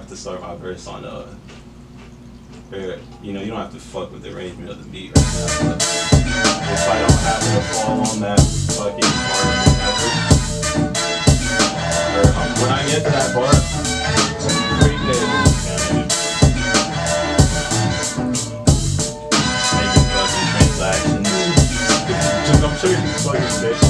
have to start my verse on uh you know, you don't have to fuck with the arrangement of the beat right now. If I don't happen to fall on that fucking part or um, when I get to that free day, man, making fucking transactions. I'm sure you can fucking Bitcoin,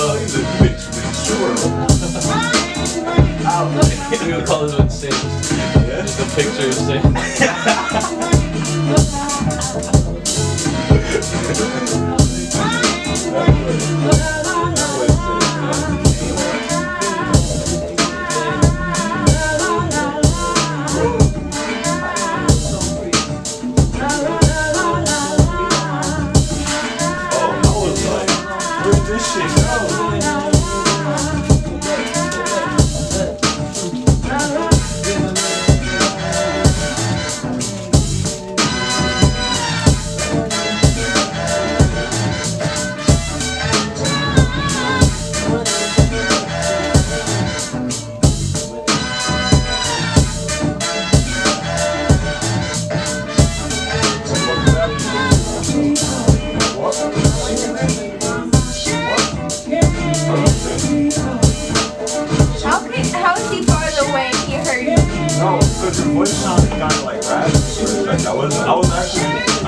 We gonna call this one Sims. Just a picture of Sims. Oh, I was like, where'd this shit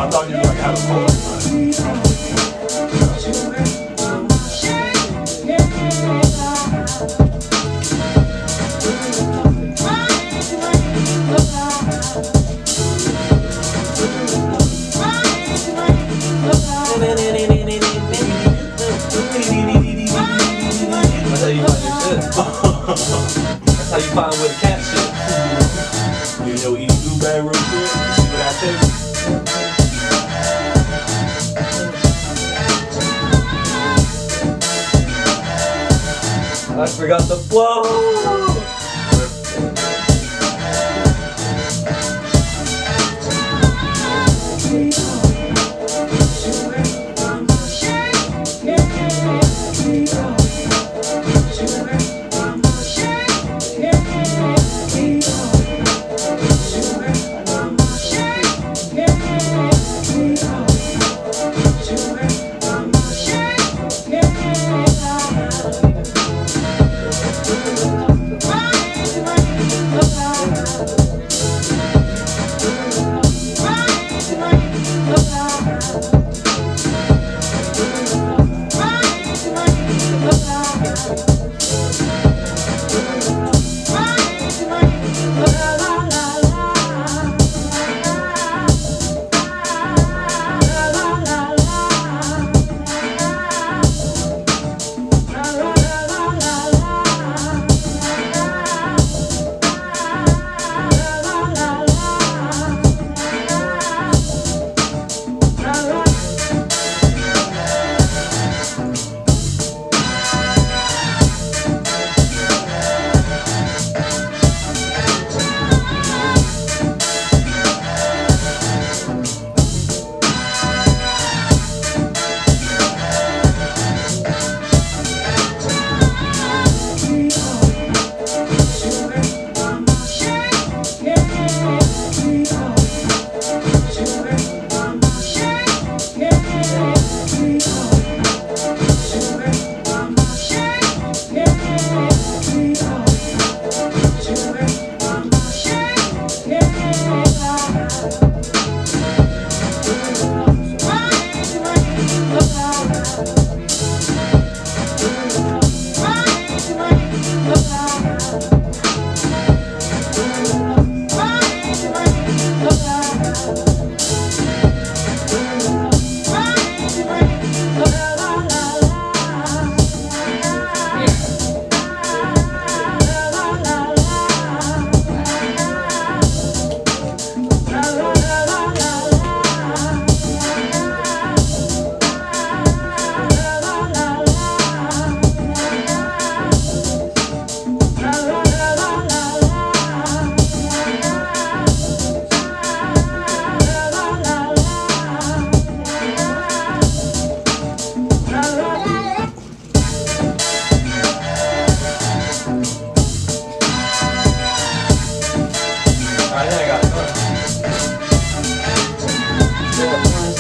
I thought you like had a. That's how you find where the cat I forgot the flow.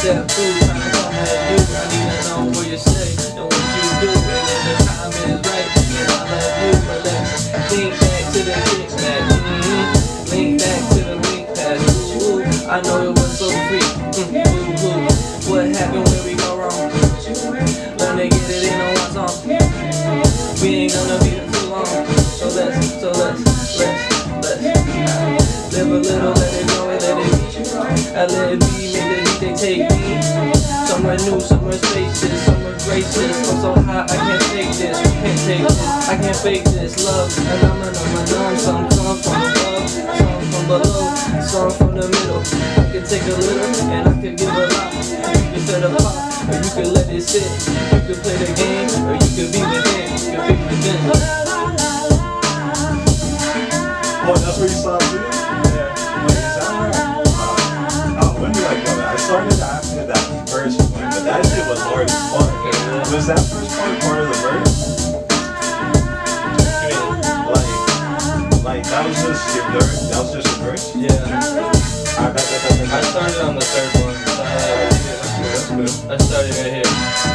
One, step two, trying to come at you. I need to know what you say and what you do. And then the time is right, and I love you. But let's think back to the kickback. Mm-hmm. Link back to the link pass. Ooh, I know it was so free. Mm, ooh. What happened when we go wrong? Learn to get it in on one song. We ain't gonna be here too long. So let's, so let's, let's, let's live a little, let it go and let it. I let it be, new, somewhere spacious, somewhere gracious. I'm so high, I can't take this, you can't take this, I can't fake this. Love, and I'm an unknown. Some come from above, some from below, some from the middle. I can take a little, and I can give a lot. You can set a pop, or you can let it sit. You can play the game, or you can be within. You can be within. Oh, that's where you started shit was hard as fuck. Was that first part part of the verse? Like, like that was just your verse. That was just your verse. Yeah. I I started on the third one. So I, That's cool. I started right here.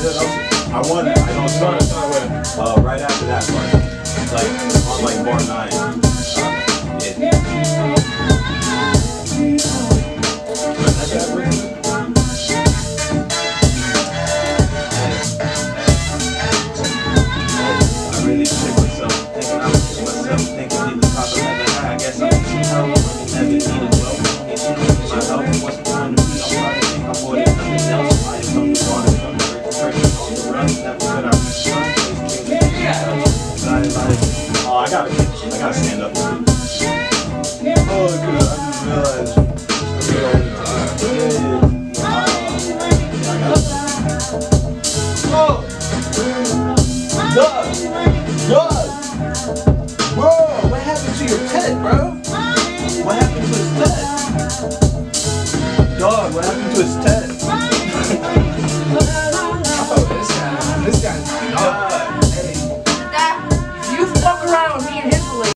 I won it. I don't start. Uh, right after that part, like on like bar nine. Uh, yeah. Doug, Doug, bro, what happened to your pet, bro? What happened to his pet? Dog, what happened to his pet?